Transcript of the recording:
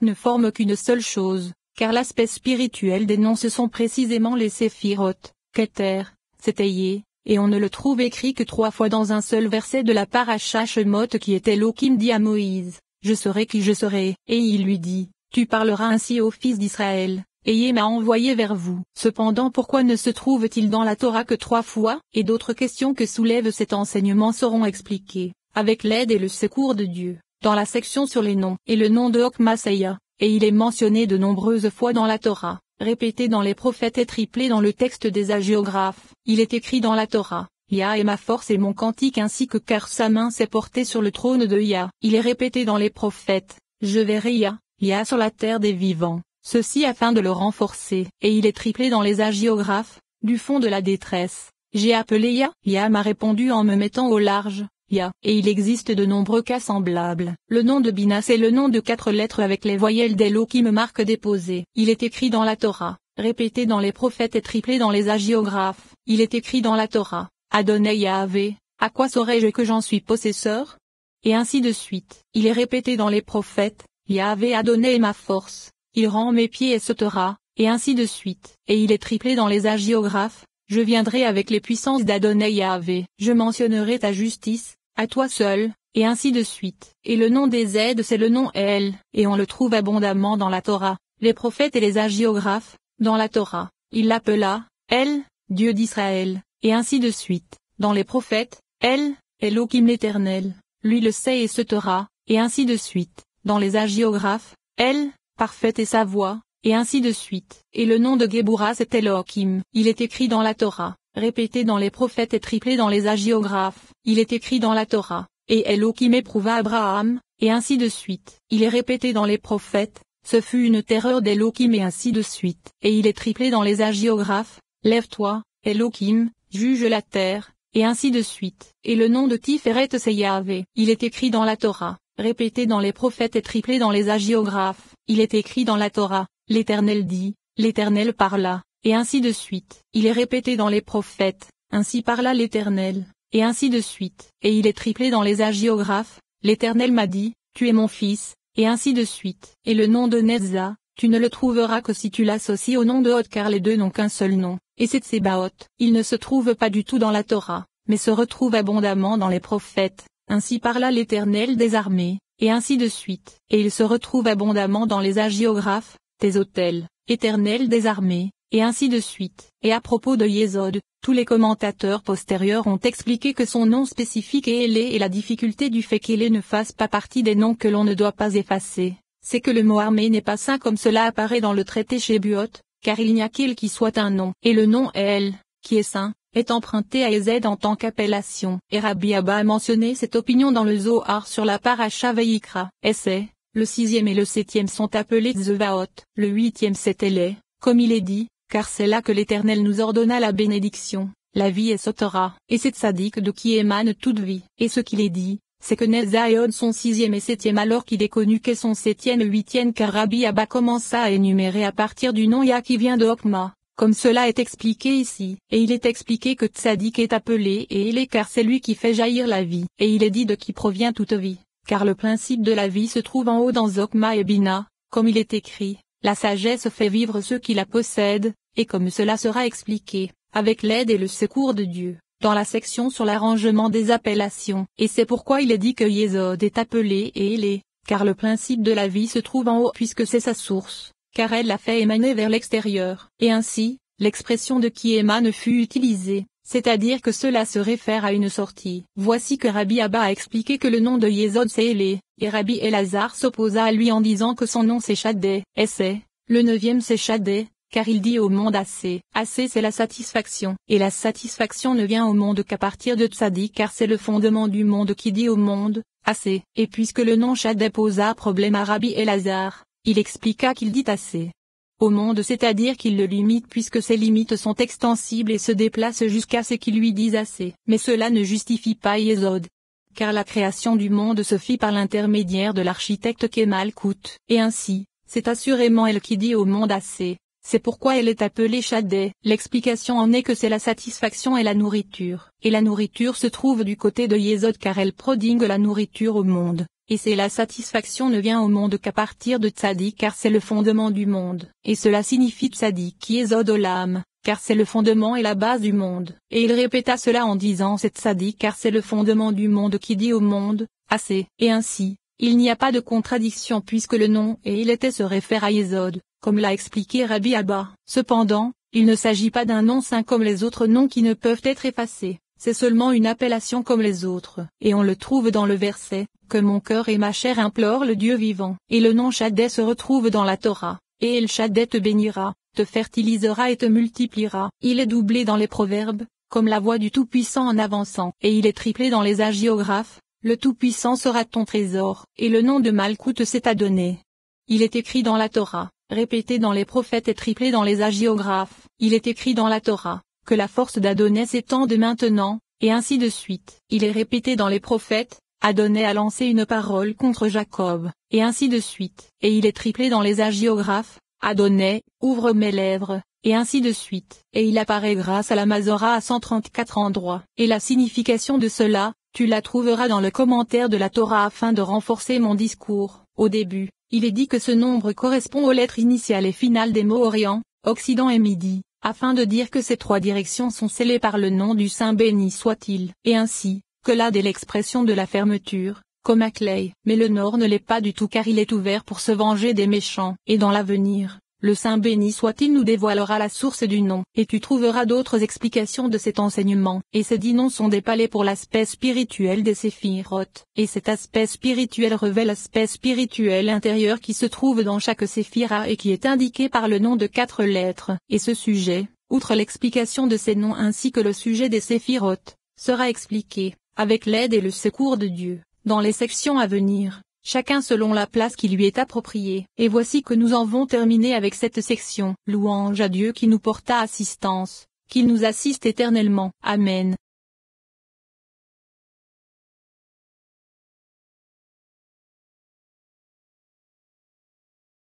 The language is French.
ne forment qu'une seule chose, car l'aspect spirituel des noms ce sont précisément les séphirotes, Keter, Sétayé, et on ne le trouve écrit que trois fois dans un seul verset de la paracha Shemot qui était Lokim dit à Moïse, Je serai qui je serai, et il lui dit, Tu parleras ainsi aux fils d'Israël, Ayez m'a envoyé vers vous. Cependant pourquoi ne se trouve-t-il dans la Torah que trois fois, et d'autres questions que soulève cet enseignement seront expliquées, avec l'aide et le secours de Dieu, dans la section sur les noms, et le nom de Hokmasaya, et il est mentionné de nombreuses fois dans la Torah répété dans les prophètes et triplé dans le texte des agiographes, il est écrit dans la Torah. Yah est ma force et mon cantique ainsi que car sa main s'est portée sur le trône de Yah. Il est répété dans les prophètes. Je verrai Yah, Yah sur la terre des vivants. Ceci afin de le renforcer. Et il est triplé dans les agiographes, du fond de la détresse. J'ai appelé Yah, Yah m'a répondu en me mettant au large. Et il existe de nombreux cas semblables. Le nom de Bina c'est le nom de quatre lettres avec les voyelles d'Elo qui me marquent déposées. Il est écrit dans la Torah, répété dans les prophètes et triplé dans les agiographes. Il est écrit dans la Torah, Adonai Yahvé, à quoi saurais-je que j'en suis possesseur? Et ainsi de suite. Il est répété dans les prophètes, Yahvé Adonai est ma force, il rend mes pieds et sautera, et ainsi de suite. Et il est triplé dans les agiographes, je viendrai avec les puissances d'Adonai Yahvé. Je mentionnerai ta justice, à toi seul, et ainsi de suite. Et le nom des aides c'est le nom El, et on le trouve abondamment dans la Torah, les prophètes et les agiographes, dans la Torah. Il l'appela, El, Dieu d'Israël, et ainsi de suite. Dans les prophètes, El, Elohim l'Éternel, lui le sait et se Torah, et ainsi de suite. Dans les agiographes, El, parfaite est sa voix, et ainsi de suite. Et le nom de Geburah c'est Elohim, il est écrit dans la Torah, répété dans les prophètes et triplé dans les agiographes, il est écrit dans la Torah, et Elohim éprouva Abraham, et ainsi de suite. Il est répété dans les prophètes, ce fut une terreur d'Elohim et ainsi de suite. Et il est triplé dans les agiographes, lève-toi, Elohim, juge la terre, et ainsi de suite. Et le nom de Tiferet c'est Yahvé, il est écrit dans la Torah, répété dans les prophètes et triplé dans les agiographes, il est écrit dans la Torah, L'Éternel dit, l'Éternel parla, et ainsi de suite. Il est répété dans les prophètes, ainsi parla l'Éternel, et ainsi de suite. Et il est triplé dans les agiographes, l'Éternel m'a dit, tu es mon fils, et ainsi de suite. Et le nom de Nezza, tu ne le trouveras que si tu l'associes au nom de Hod car les deux n'ont qu'un seul nom, et c'est Tsebaot. Il ne se trouve pas du tout dans la Torah, mais se retrouve abondamment dans les prophètes, ainsi parla l'Éternel des armées, et ainsi de suite. Et il se retrouve abondamment dans les agiographes, tes hôtels, éternels des armées, et ainsi de suite. Et à propos de Yézod, tous les commentateurs postérieurs ont expliqué que son nom spécifique est Élé et la difficulté du fait qu'Élé ne fasse pas partie des noms que l'on ne doit pas effacer, c'est que le mot armée n'est pas saint comme cela apparaît dans le traité chez Buot, car il n'y a qu'il qui soit un nom, et le nom El, qui est saint, est emprunté à Ezed en tant qu'appellation. Et Rabbi Abba a mentionné cette opinion dans le Zohar sur la paracha Veikra. Essai, le sixième et le septième sont appelés Zevaot, le huitième c'est Elé, comme il est dit, car c'est là que l'Éternel nous ordonna la bénédiction, la vie est Sotora, et c'est sadique de qui émane toute vie. Et ce qu'il est dit, c'est que Nezaïod son sixième et septième alors qu'il est connu qu'est son septième et huitième car Rabbi Abba commença à énumérer à partir du nom Ya qui vient de Hokma, comme cela est expliqué ici, et il est expliqué que Tzadik est appelé et il est car c'est lui qui fait jaillir la vie, et il est dit de qui provient toute vie car le principe de la vie se trouve en haut dans Zokma et Bina, comme il est écrit, la sagesse fait vivre ceux qui la possèdent, et comme cela sera expliqué, avec l'aide et le secours de Dieu, dans la section sur l'arrangement des appellations. Et c'est pourquoi il est dit que Yézod est appelé et il est, car le principe de la vie se trouve en haut puisque c'est sa source, car elle l'a fait émaner vers l'extérieur. Et ainsi, l'expression de qui émane fut utilisée, c'est-à-dire que cela se réfère à une sortie. Voici que Rabbi Abba a expliqué que le nom de Yézod c'est Elé, et Rabbi Elazar s'opposa à lui en disant que son nom c'est Shadé, et c'est, le neuvième c'est Shadé, car il dit au monde assez. Assez c'est la satisfaction, et la satisfaction ne vient au monde qu'à partir de Tzadi car c'est le fondement du monde qui dit au monde, assez. Et puisque le nom Shadé posa problème à Rabbi Elazar, il expliqua qu'il dit assez au monde c'est-à-dire qu'il le limite puisque ses limites sont extensibles et se déplacent jusqu'à ce qu'il lui dise assez. Mais cela ne justifie pas Yézod. Car la création du monde se fit par l'intermédiaire de l'architecte Kemal Kout. Et ainsi, c'est assurément elle qui dit au monde assez. C'est pourquoi elle est appelée Shadé. L'explication en est que c'est la satisfaction et la nourriture. Et la nourriture se trouve du côté de Yézod car elle prodigue la nourriture au monde. Et c'est la satisfaction ne vient au monde qu'à partir de tzaddik car c'est le fondement du monde, et cela signifie tzaddik qui est Zodolam, car c'est le fondement et la base du monde. Et il répéta cela en disant c'est tzaddik car c'est le fondement du monde qui dit au monde, assez, et ainsi, il n'y a pas de contradiction puisque le nom et il était se réfère à Yesod, comme l'a expliqué Rabbi Abba. Cependant, il ne s'agit pas d'un nom saint comme les autres noms qui ne peuvent être effacés, c'est seulement une appellation comme les autres. Et on le trouve dans le verset, que mon cœur et ma chair implorent le Dieu vivant. Et le nom Shaddai se retrouve dans la Torah, et El Shaddai te bénira, te fertilisera et te multipliera. Il est doublé dans les proverbes, comme la voix du Tout-Puissant en avançant. Et il est triplé dans les agiographes, le Tout-Puissant sera ton trésor, et le nom de Malkout s'est adonné. Il est écrit dans la Torah répété dans les prophètes et triplé dans les agiographes, il est écrit dans la Torah, que la force d'Adonai s'étend de maintenant, et ainsi de suite. Il est répété dans les prophètes, Adonai a lancé une parole contre Jacob, et ainsi de suite. Et il est triplé dans les agiographes, Adonai, ouvre mes lèvres, et ainsi de suite. Et il apparaît grâce à la Mazora à 134 endroits. Et la signification de cela, tu la trouveras dans le commentaire de la Torah afin de renforcer mon discours. Au début, il est dit que ce nombre correspond aux lettres initiales et finales des mots Orient, Occident et Midi, afin de dire que ces trois directions sont scellées par le nom du Saint béni soit-il, et ainsi, que là est l'expression de la fermeture, comme à Clay. Mais le Nord ne l'est pas du tout car il est ouvert pour se venger des méchants. Et dans l'avenir, le Saint béni soit-il nous dévoilera la source du nom, et tu trouveras d'autres explications de cet enseignement. Et ces dix noms sont des palais pour l'aspect spirituel des séphirotes, et cet aspect spirituel révèle l'aspect spirituel intérieur qui se trouve dans chaque séphira et qui est indiqué par le nom de quatre lettres. Et ce sujet, outre l'explication de ces noms ainsi que le sujet des séphirotes, sera expliqué, avec l'aide et le secours de Dieu, dans les sections à venir chacun selon la place qui lui est appropriée. Et voici que nous en avons terminé avec cette section. Louange à Dieu qui nous porta assistance, qu'il nous assiste éternellement. Amen.